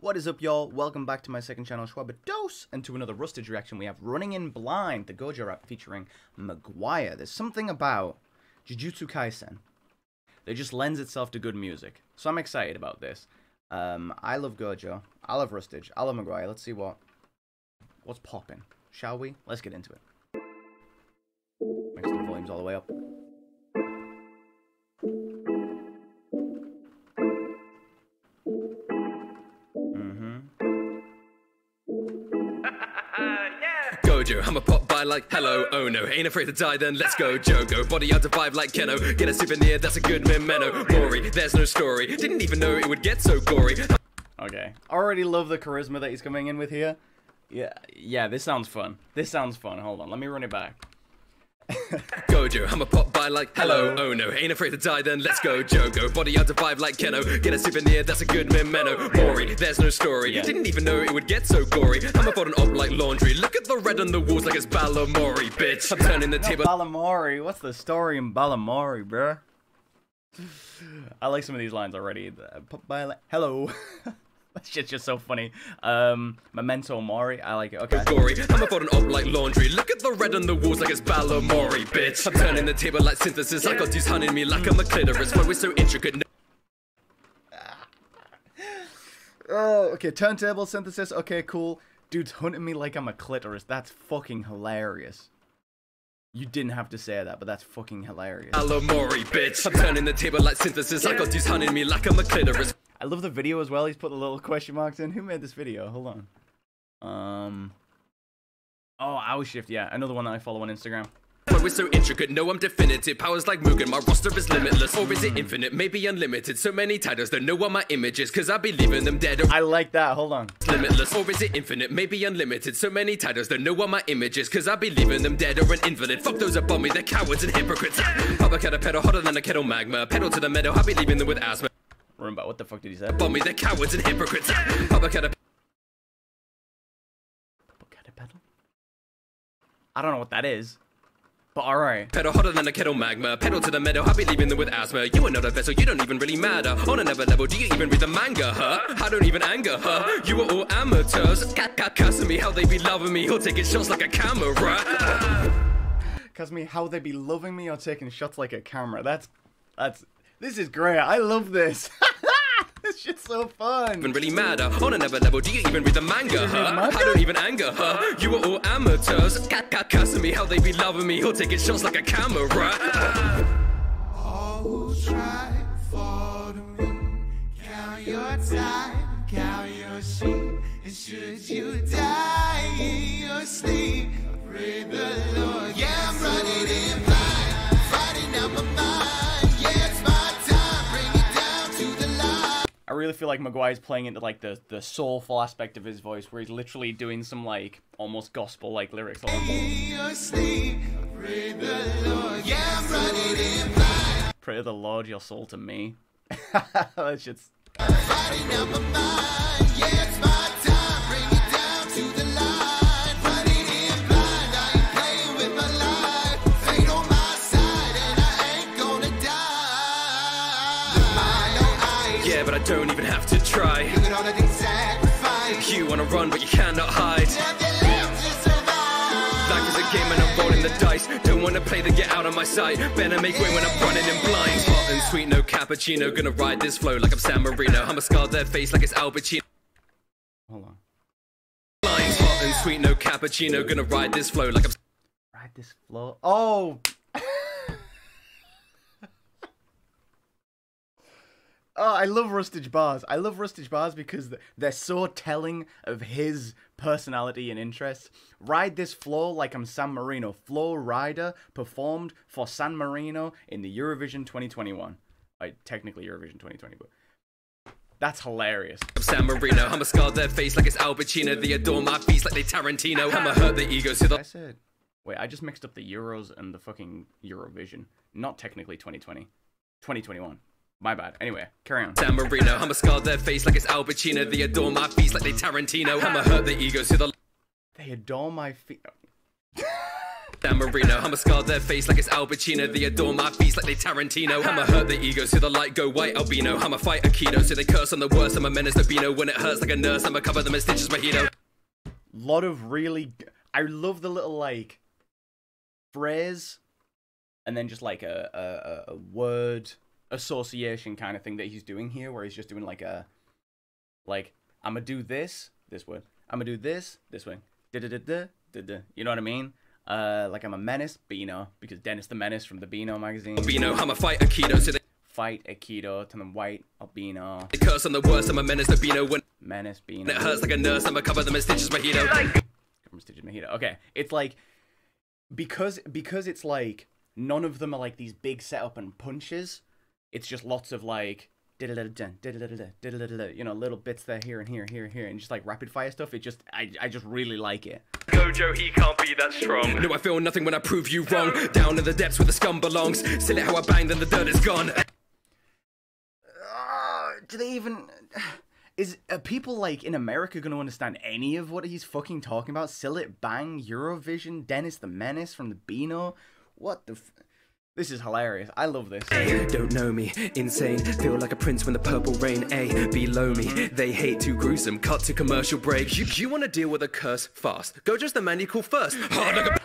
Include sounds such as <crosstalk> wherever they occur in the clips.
What is up, y'all? Welcome back to my second channel, Dose, and to another Rustage reaction. We have Running in Blind, the Gojo rap featuring McGwire. There's something about Jujutsu Kaisen that just lends itself to good music. So I'm excited about this. Um, I love Gojo. I love Rustage. I love McGwire. Let's see what what's popping. Shall we? Let's get into it. Make the volumes all the way up. Gojo, I'm a pop by like hello, oh no. Ain't afraid to die, then let's go, Jogo. Body out to vibe like Keno. Get a souvenir, that's a good memento. Mori, there's no story. Didn't even know it would get so gory. Okay. Already love the charisma that he's coming in with here. Yeah, yeah, this sounds fun. This sounds fun. Hold on, let me run it back. <laughs> Gojo, I'm a pop by like hello, oh no. Ain't afraid to die, then let's go, Jogo. Body out to vibe like Keno. Get a souvenir, that's a good memento. Mori, there's no story. Yeah. Didn't even know it would get so gory. I'm a bottom up like laundry. Look at the red on the walls like it's Balamory, bitch. I'm turning the table. Balamory. What's the story in Balamory, bruh? I like some of these lines already. Pop by like- Hello. <laughs> <laughs> that shit's just so funny. Um, Memento Mori. I like it. Okay. gory. I'm a bottom up like laundry. Look at the red on the walls like it's Balamory, bitch. I'm turning the table like synthesis. I got these hunting me like I'm a clitoris. Why we're so intricate. <laughs> Oh, okay. Turntable synthesis. Okay, cool. Dude's hunting me like I'm a clitoris. That's fucking hilarious. You didn't have to say that, but that's fucking hilarious. Balamory, bitch. I'm turning the table like synthesis. I got these hunting me like I'm a clitoris. I love the video as well. He's put the little question marks in. Who made this video? Hold on. Um. Oh, Aoshift. Yeah, another one that I follow on Instagram. We're so intricate. No, I'm definitive. Powers like Mugen. My roster is limitless. Or is it infinite? Maybe unlimited. So many titles. Don't know what my image is. Cause I be leaving them dead. Or I like that. Hold on. limitless. Or is it infinite? Maybe unlimited. So many titles. Don't know what my image is. Cause I be leaving them dead or an invalid. Fuck those above me. They're cowards and hypocrites. Pop a kettle pedal hotter than a kettle magma. Pedal to the metal, I be leaving them with asthma. Remember what the fuck did he say? Above me. They're cowards and hypocrites. Pop a kettle pedal? I don't know what that is, but all right. Pedal hotter than a kettle magma. Pedal to the meadow, I'll be leaving them with asthma. You are not a vessel, you don't even really matter. On another level, do you even read the manga, huh? I don't even anger her. You are all amateurs. Cat cat cussing me, how they be loving me. He'll take it shots like a camera. Cause me, how they be loving me or taking shots like a camera. That's, that's. This is great. I love this. <laughs> <laughs> this shit's so fun. Even really matter. On another level, do you even read the manga, huh? manga? I don't even anger her. You are all amateurs. Cat cat cussing me, how they be loving me. He'll take it shots like a camera. All who try fall to me. Count your time, count your sheep. And should you die in your sleep, really feel like McGwire's playing into like the the soulful aspect of his voice, where he's literally doing some like almost gospel like lyrics. Pray the Lord. Your soul to me. <laughs> that shit's I ain't Yeah, but I don't even have to try. doing all of these sacrifices. You wanna run, but you cannot hide. Nothing left to survive. Life is a game and I'm rolling the dice. Don't wanna play the get out of my sight. Better make way when I'm running in blind. Hot and sweet, no cappuccino. Gonna ride this flow like I'm San Marino. I'ma scar their face like it's Al Pacino. hold on. Blind, hot and sweet, no cappuccino. Gonna ride this flow like I'm. Ride this flow. Oh. Oh, I love Rustage bars. I love Rustage bars because they're so telling of his personality and interests. Ride this floor like I'm San Marino. Flo Rida performed for San Marino in the Eurovision 2021. I technically Eurovision 2020, but that's hilarious. I'm San Marino. I'ma scar their face like it's Al Pacino. They adore my feast like they Tarantino. I'ma hurt their egos to the I said, wait, I just mixed up the Euros and the fucking Eurovision. Not technically 2020, 2021. My bad. Anyway, carry on. San Marino. I'ma scar their face like it's Al Pacino. They adore my feet like they Tarantino. I'ma hurt their egos to the They adore my feet. Dan Marino. I'ma scar their face like it's Al Pacino. They adore my feet like they Tarantino. I'ma hurt their ego so the light go white albino. I'ma fight Aikido so they curse on the worst. I'm a menace to Beano. When it hurts like a nurse, I'ma cover them in stitches mojito. lot of really I love the little like phrase and then just like a, a, a- a word association kind of thing that he's doing here where he's just doing like a like I'm gonna do this this word I'm gonna do this this way da da da da da da you know what I mean uh like I'm a menace Beano because Dennis the Menace from the Beano magazine Beano, I'ma fight Aikido so they fight Aikido turn them white albino they curse on the worst. I'm a menace to Beano. When menace it Beano hurts like a nurse, I'ma cover them in stitches mojito. from Stitches Mojito. Okay, it's like because because it's like none of them are like these big setup and punches. It's just lots of like you know little bits there here and here here here and just like rapid fire stuff. It just I I just really like it. Gojo, he can't be that strong. No, I feel nothing when I prove you wrong. Down in the depths where the scum belongs. Silly how I bang, then the dirt is gone. Uh, do they even? <sighs> Is are people like in America going to understand any of what he's fucking talking about? Sillet Bang, Eurovision, Dennis the Menace from the Beano. What the? F- this is hilarious. I love this. Don't know me, insane. Feel like a prince when the purple rain, A, below me. They hate too gruesome. Cut to commercial break. You, you want to deal with a curse fast? Go just the man you call first. <laughs> Hard like a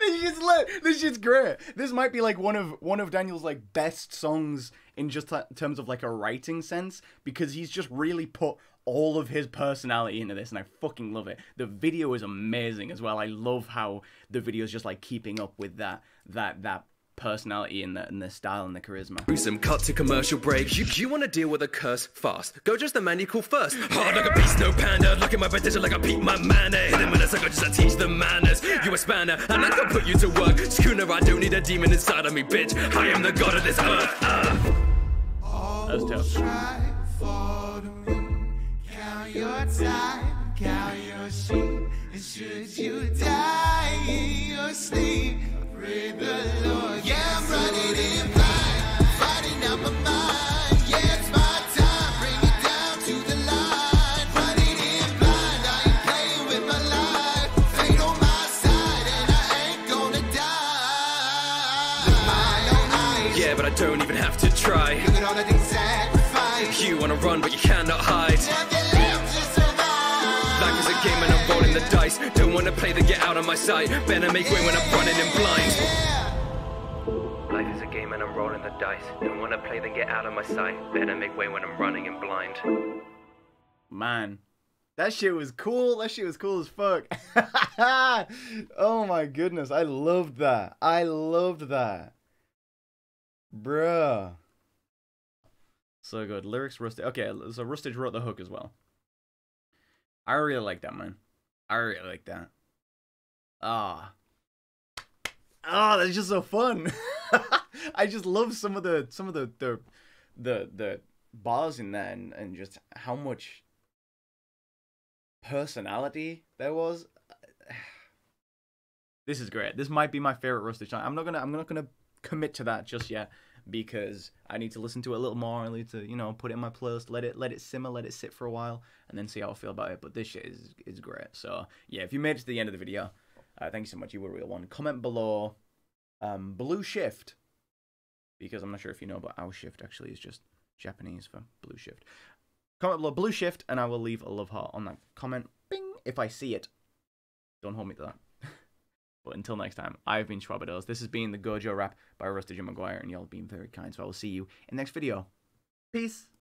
this shit's lit. This shit's great. This might be like one of one of Daniel's like best songs in just t- terms of like a writing sense because he's just really put all of his personality into this and I fucking love it. The video is amazing as well. I love how the video is just like keeping up with that that that personality and the and the style and the charisma. gruesome. Cut to commercial break. You, you want to deal with a curse fast? Go just the man you call first. Hard like a beast, no panda. Look at my potential like I beat my mana. Hit him with a sucker just I teach the manners. You a spanner, and I can put you to work. Schooner, I don't need a demon inside of me, bitch. I am the god of this earth. Uh. That's tough. Try for the. Count your time, count your sheep. And should you die in your sleep, pray the Lord. Yeah, I'm running in blind, fighting out my mind. Yeah, it's my time, bring it down to the line. Running in blind, I ain't playing with my life. Fate on my side, and I ain't gonna die. Live my own eyes. Yeah, but I don't even have to try. Cannot hide. Life is a game and I'm rolling the dice. Don't wanna play, get out of my sight. Better make way when I'm running in blind. Life is a game and I'm rolling the dice. Don't wanna play, get out of my sight. Better make way when I'm running in blind. Man, that shit was cool. That shit was cool as fuck. <laughs> oh my goodness, I loved that. I loved that. Bruh. So good. Lyrics Rustage. Okay, so Rustage wrote the hook as well. I really like that, man. I really like that. Ah. Ah, that's just so fun. <laughs> I just love some of the some of the the the, the bars in there and, and just how much personality there was. <sighs> This is great. This might be my favorite Rustage song. I'm not gonna I'm not gonna commit to that just yet because I need to listen to it a little more. I need to you know put it in my playlist, let it let it simmer, let it sit for a while, and then see how I feel about it. But this shit is is great. So yeah, if you made it to the end of the video, uh, thank you so much. You were a real one. Comment below, um, blue shift, because I'm not sure if you know, but our shift actually is just Japanese for blue shift. Comment below blue shift, and I will leave a love heart on that comment. Bing! If I see it. Don't hold me to that. But until next time, I've been Shwabados. This has been the Gojo Rap by Rustage Jim McGwire, and y'all have been very kind. So I will see you in the next video. Peace!